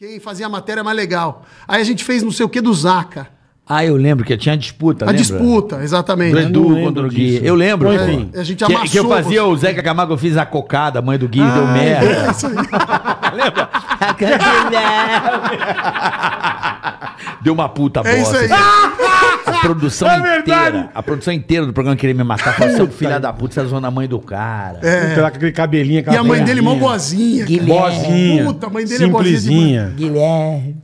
Quem fazia a matéria mais legal. Aí a gente fez não sei o que do Zaca. Ah, eu lembro que tinha disputa, A lembra? disputa, exatamente. Do Edu contra o Gui. disso. Eu lembro. Pô. enfim. A gente que, que eu amassou fazia você. o Zeca Camargo, eu fiz a cocada, a mãe do Gui Ah, deu merda. É isso aí. Lembra? Deu uma puta bosta. É isso aí. A produção É inteira. A produção inteira do programa queria me matar. Falou, seu filho da puta, você zoou na mãe do cara. Puta, lá com aquele cabelinho, aquela É. E a mãe dele, mó boazinha. boazinha. cara. Boazinha. Puta, a mãe dele é boazinha Simplesinha. Guilherme.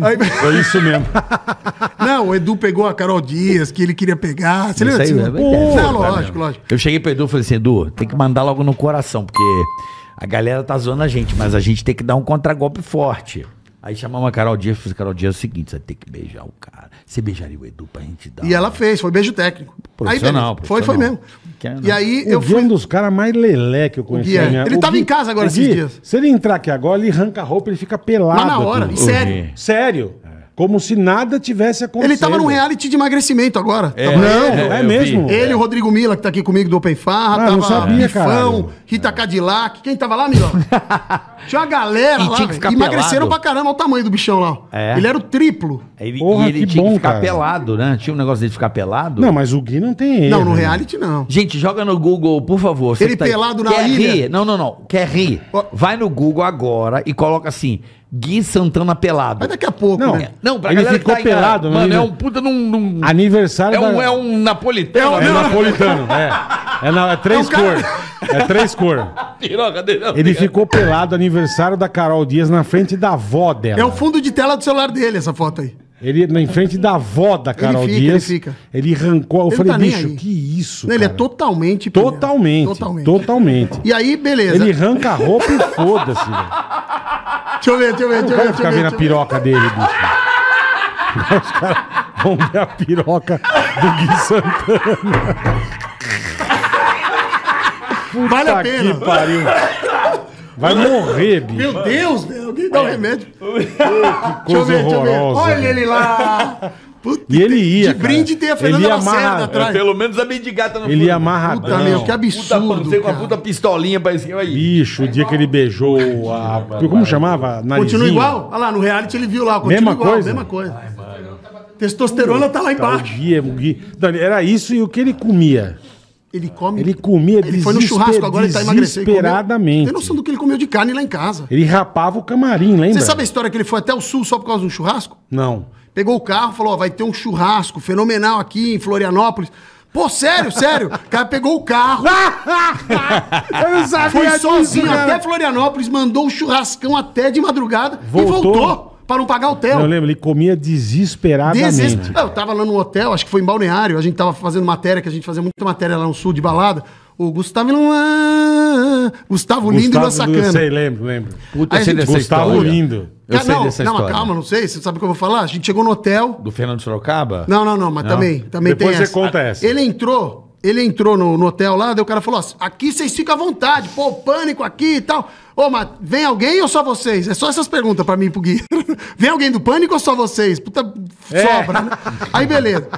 Aí- Foi isso mesmo. Não, o Edu pegou a Carol Dias, que ele queria pegar. Você lembra Isso aí, disso? é verdade. Não, lógico, lógico. Eu cheguei pro Edu e falei assim, Edu, tem que mandar logo no coração, porque a galera tá zoando a gente, mas a gente tem que dar um contragolpe forte. Aí chamamos a Carol Dias, fiz Carol Dias é o seguinte, você tem que beijar o cara. Você beijaria o Edu pra gente dar E ela fez, foi beijo técnico. Aí, Profissional, beleza. Foi, foi mesmo. profissional. E aí Eu eu é fui. um dos caras mais lelé que eu conheci. É. minha- Ele o tava Gui- em casa agora o esses Gui, dias. Se ele entrar aqui agora, ele arranca a roupa, ele fica pelado. Mas na hora, aqui. sério. Sério. Como se nada tivesse acontecido. Ele tava num reality de emagrecimento agora. É. Tava Não, ele, é, eu mesmo. Ele, o Rodrigo Mila, que tá aqui comigo do Open Farra, Ah, não tava sabia, Bifão. Rita Cadillac. Quem tava lá, Mila? Tinha uma galera E lá, tinha que Emagreceram pelado. pra caramba, olha o tamanho do bichão lá. É. Ele era o triplo. Ele, Porra, e ele que tinha bom, que ficar cara. pelado, né? Tinha um negócio dele de ficar pelado. Não, mas o Gui não tem erro. Não, no né? reality não. Gente, joga no Google, por favor. Ele tá pelado na Quer ilha? rir? Não, não, não. Quer rir? Vai no Google agora e coloca assim, Gui Santana pelado. Mas daqui a pouco, Não. né? Não, pra Ele galera ficou que tá aí, pelado, Mano, né? é um puta num... num- Aniversário é, um, da- é um napolitano. É napolitano, é. É, na, é três É um cara- cor. É três cor. Piroca dele. Ele ficou pelado aniversário da Carol Dias na frente da avó dela. É o fundo de tela do celular dele, essa foto aí. Ele na em frente da avó da Carol fica, Dias. ele fica. Ele arrancou. Eu Ele falei, tá nem bicho, aí. que isso? Ele é cara? totalmente. pilha. Totalmente. Totalmente. E aí, beleza. Ele arranca a roupa e foda-se, velho. Deixa eu ver, deixa eu ver, deixa eu ver. Deixa ficar vendo a piroca dele, bicho. Os caras vão ver a piroca do Gui Santana. Vale a pena. Que pariu. Vai morrer, bicho. Meu Deus, velho, dá um remédio. Deixa eu Coisa ver, deixa eu ver. horrorosa. Olha ele lá. Puta, E ele ia. De brinde tem a Fernanda Ele ia Lacerda atrás. Pelo menos a mendigata no Ele ia fundo. amarradão. Puta, meu, que Puta absurdo, panceiro com a cara. puta pistolinha pra cima aí. Bicho, o dia que ele beijou a. Como chamava? Narizinho. Continua igual? Olha lá, no reality ele viu lá. Continua Mesma igual, coisa? mesma coisa. Testosterona tá lá Tá, o embaixo. Gui, o Gui. Não, Era isso e o que ele comia. Ele come. Ele comia Ele foi no churrasco, agora ele tá emagrecendo. Desesperadamente. Tem noção do que ele comeu de carne lá em casa. Ele rapava o camarim, lembra? Você sabe a história que ele foi até o sul só por causa de um churrasco? Não. Pegou o carro, falou: ó, vai ter um churrasco fenomenal aqui em Florianópolis. Pô, sério, sério. O cara pegou o carro, Eu não sabia foi disso, sozinho cara. até Florianópolis, mandou o churrascão até de madrugada Voltou. e voltou pra não pagar hotel. Eu lembro, ele comia desesperadamente. Desist... Eu tava lá no hotel, acho que foi em Balneário, a gente tava fazendo matéria, que a gente fazia muita matéria lá no sul de balada. O Gustavo Gustavo Lindo e Lua Gustavo, Sacana. Eu sei, lembro, lembro. Puta, sei a gente- dessa Gustavo história. Lindo. Eu sei não, dessa não, mas história. calma, não sei, você sabe o que eu vou falar? A gente chegou no hotel. Do Fernando Sorocaba? Não, não, não, mas também, também Depois tem você conta essa. Ele entrou, ele entrou no, no hotel lá, daí o cara falou: ó, aqui vocês ficam à vontade, pô, pânico aqui e tal. Ô, mas vem alguém ou só vocês? É só essas perguntas pra mim e pro Gui. vem alguém do pânico ou só vocês? Puta, É. sobra, né? Aí beleza.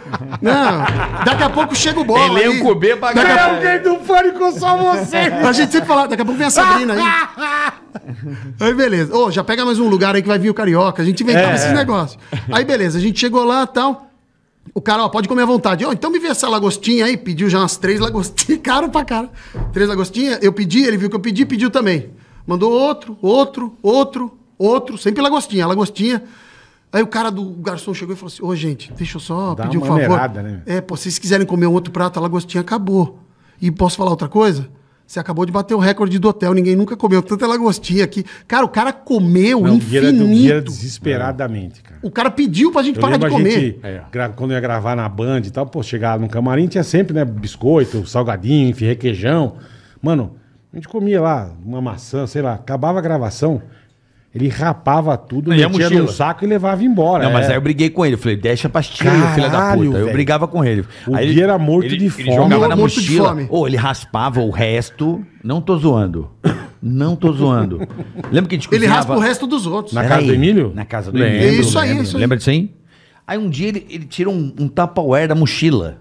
Não, daqui a pouco chega o bola. aí. Elenco B pra pouco- Alguém do pânico só você. a gente sempre fala, daqui a pouco vem a Sabrina aí. Aí beleza. Ô, já pega mais um lugar aí que vai vir o Carioca. A gente inventava É, esses negócios. Aí beleza, a gente chegou lá e tal. O cara, ó, pode comer à vontade. Ó, então me vê essa lagostinha aí. Pediu já umas três lagostinhas. Caro pra cara. Três lagostinhas. Eu pedi, ele viu que eu pedi, pediu também. Mandou outro, outro, outro, outro. Sempre lagostinha, lagostinha. Aí o cara do garçom chegou e falou assim: Ô, gente, deixa eu só Dá pedir um uma favor. maneirada, né? É, pô, se vocês quiserem comer um outro prato, a lagostinha acabou. E posso falar outra coisa? Você acabou de bater o recorde do hotel, ninguém nunca comeu tanta lagostinha aqui. Cara, o cara comeu Não, o Gui era, do- o Gui era infinito. desesperadamente, cara. O cara pediu pra gente Eu parar de comer. gente, gra- quando ia gravar na Band e tal, pô, chegava no camarim, tinha sempre, né, biscoito, salgadinho, enfim, requeijão. Mano, a gente comia lá uma maçã, sei lá, acabava a gravação, ele rapava tudo, E a metia num saco e levava embora. Não, mas é. aí eu briguei com ele. Falei, deixa pra tira, Caralho, filha da puta. Eu velho. brigava com ele. O Aí Gui era morto ele, de Ele fome. jogava na Morto de mochila. fome. Ou ele raspava o resto. Não tô zoando. Não tô zoando. Lembra que a gente Ele raspa o resto dos outros. Na casa do aí. Emílio? Na casa do Lembro, Emílio. Isso aí, lembra. isso aí. Lembra disso aí? Aí um dia ele, ele tira um, um Tupperware da mochila.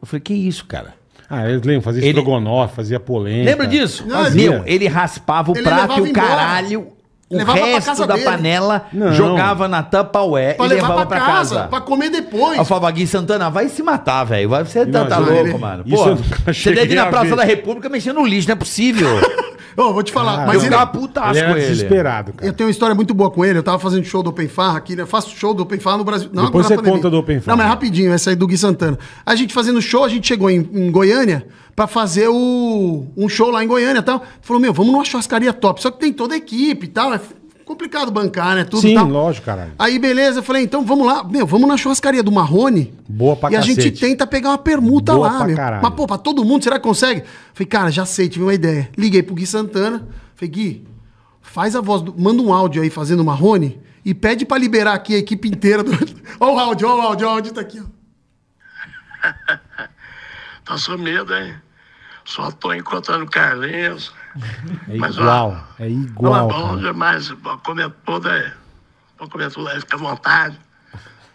Eu falei, que isso, cara? Ah, eu lembro, fazia Ele- estrogonofe, fazia polenta. Lembra disso? Não, Fazia. Meu, ele raspava o Ele prato e o caralho o Levava resto da dele. panela, Não. jogava na Tupperware Pra e levar levava pra, pra casa, casa. pra comer depois. Eu falava, Gui Santana, vai se matar, velho. Vai ser tá, tá louco, ele- mano. Pô, você deve ir na Praça da República mexendo no lixo, não é possível. Ô, vou te falar, Ah, mas eu ele, putasco Ele com era ele. desesperado, cara. eu tenho uma história muito boa com ele. Eu tava fazendo show do Open Farra aqui, né? Eu faço show do Open Farra no Brasil. Não, Depois você pandemia. conta do Open Farra. Não, mas rapidinho, essa aí do Gui Santana. A gente fazendo show, a gente chegou em, em Goiânia pra fazer o, um show lá em Goiânia e tal. Falou, meu, vamos numa churrascaria top. Só que tem toda a equipe e tal. Complicado bancar, né? Tudo Sim, tal. lógico, caralho. Aí, beleza, eu falei, então vamos lá, meu, vamos na churrascaria do Marrone. Boa pra E a cacete. gente tenta pegar uma permuta Boa lá, pra meu. caralho. Mas, pô, pra todo mundo, será que consegue? Falei, cara, já sei, tive uma ideia. Liguei pro Gui Santana. Falei, Gui, faz a voz, do, manda um áudio aí fazendo Marrone e pede pra liberar aqui a equipe inteira. Do... Ó o áudio, ó o áudio, ó o áudio tá aqui, ó. Tá sumido, hein? Só tô encontrando Carlinhos. É Mas, ó, igual. É Não é igual. bom cara. demais. Pode comer tudo aí. Pode comer tudo aí, fica à vontade.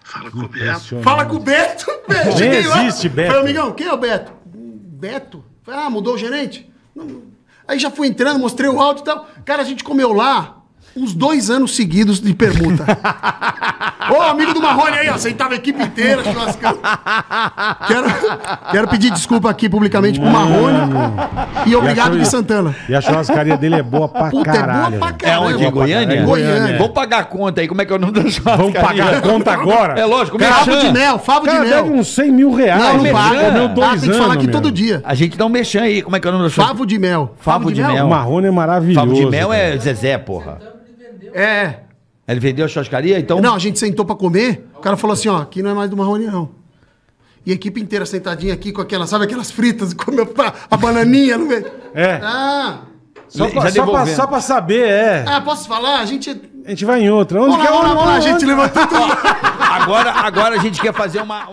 Fala com o Beto. Fala com o Beto. Beto. Nem Cheguei lá. existe Beto. Falei, amigão, quem é o Beto? Beto? Falei, ah, mudou o gerente? Aí já fui entrando, mostrei o áudio e tal. Cara, a gente comeu lá uns dois anos seguidos de permuta. Ô, amigo do Marrone aí, ó, sentava a equipe inteira churrascando. Quero, quero pedir desculpa aqui publicamente pro Marrone e obrigado, Gui Santana. E a churrascaria dele é boa pra Puta, caralho. é boa pra. É caralho. onde? Em Goiânia? É Goiânia. Vamos pagar a conta aí. Como é que é o nome da churrascaria? Vamos pagar a conta agora? É lógico, Favo de mel, favo de Cara, deve mel. uns 100 mil reais. Não, não paga. Comeu Ah, dois tem que falar aqui meu. todo dia. A gente dá um merchan aí. Como é que é o nome da churrascaria? Favo de mel. Favo de mel. O Marrone é maravilhoso. Favo de mel cara. é Zezé, porra. É. Ele vendeu a churrascaria, então... Não, a gente sentou pra comer, o cara falou assim, ó, aqui não é mais do Marrone, não. E a equipe inteira sentadinha aqui com aquelas, sabe aquelas fritas, comeu a bananinha no meio. É. Ah, Só, pra, só, pra, só pra saber, é. ah, posso falar? A gente... A gente vai em outra. Onde Vamos que lá, é? vamos lá, Onde- vamos lá, a gente levantou tudo. Agora, agora a gente quer fazer uma... uma-